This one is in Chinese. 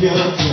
了解。